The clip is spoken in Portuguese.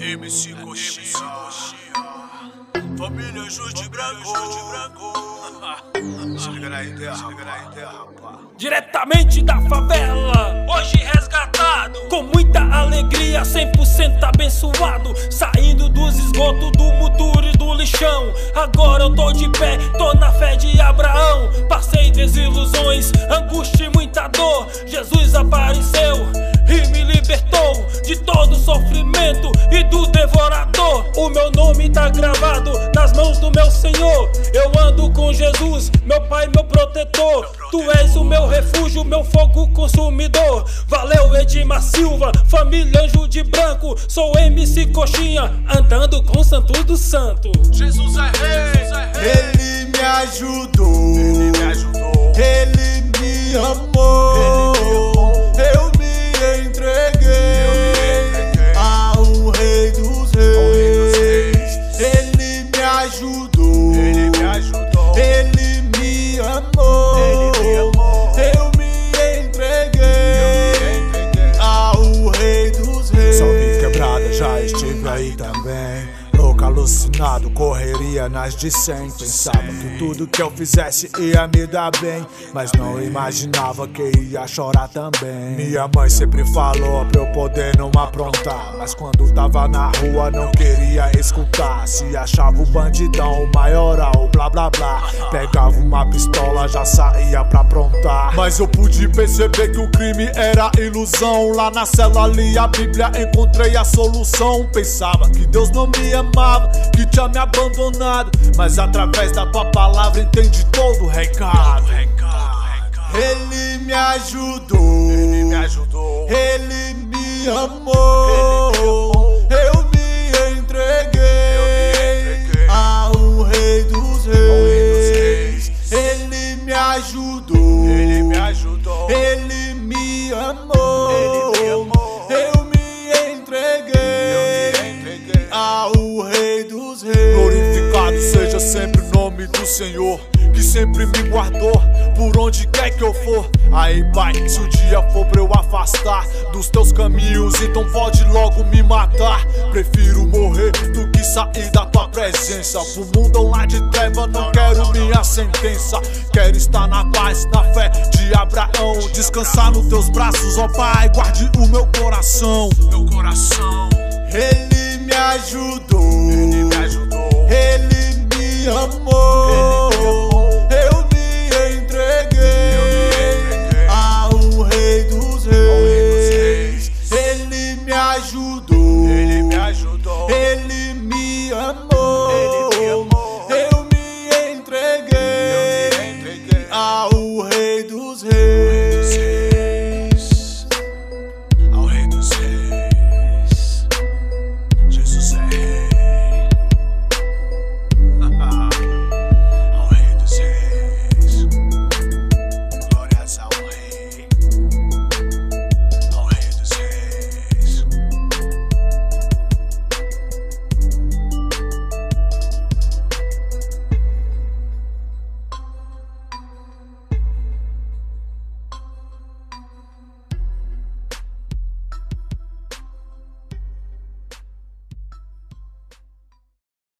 MC Coxinha. Família Jude Branco. Chega na ideia, chega na ideia, rapaz. Diretamente da favela, hoje resgatado. Com muita alegria, 100% abençoado. Saindo dos esgotos do muturo e do lixão. Agora eu tô de pé, tô na fé de Abraão. Passei desilusões, angústia e muita dor. Jesus apareceu e me libertou de todo sofrimento e do devorador. O meu nome tá gravado nas mãos do meu Senhor. Eu ando com Jesus, meu Pai, meu protetor. Tu és o meu refúgio, meu fogo consumidor. Valeu, Edmar Silva, família Anjo de Branco. Sou MC Coxinha, andando com Santos do Santo. Jesus é rei, Ele me ajudou, aí também. Alucinado, correria nas de 100. Pensava que tudo que eu fizesse ia me dar bem. Mas não imaginava que ia chorar também. Minha mãe sempre falou pra eu poder não aprontar. Mas quando tava na rua não queria escutar. Se achava o bandidão, o maioral, blá blá blá. Pegava uma pistola, já saía pra aprontar. Mas eu pude perceber que o crime era ilusão. Lá na cela li a Bíblia, encontrei a solução. Pensava que Deus não me amava, que tinha me abandonado. Mas através da tua palavra entendi todo o recado. Ele me ajudou, Ele me ajudou. ele me amou. Eu me entreguei ao Rei dos Reis. Ele me ajudou, Ele me ajudou. ele me amou. Senhor, que sempre me guardou por onde quer que eu for. Aí, Pai, se o dia for pra eu afastar dos teus caminhos, então pode logo me matar. Prefiro morrer do que sair da tua presença. Pro mundo lá de treva, não quero minha sentença. Quero estar na paz, na fé de Abraão. Descansar nos teus braços, ó Pai, guarde o meu coração. Meu coração. Ele me ajudou. Me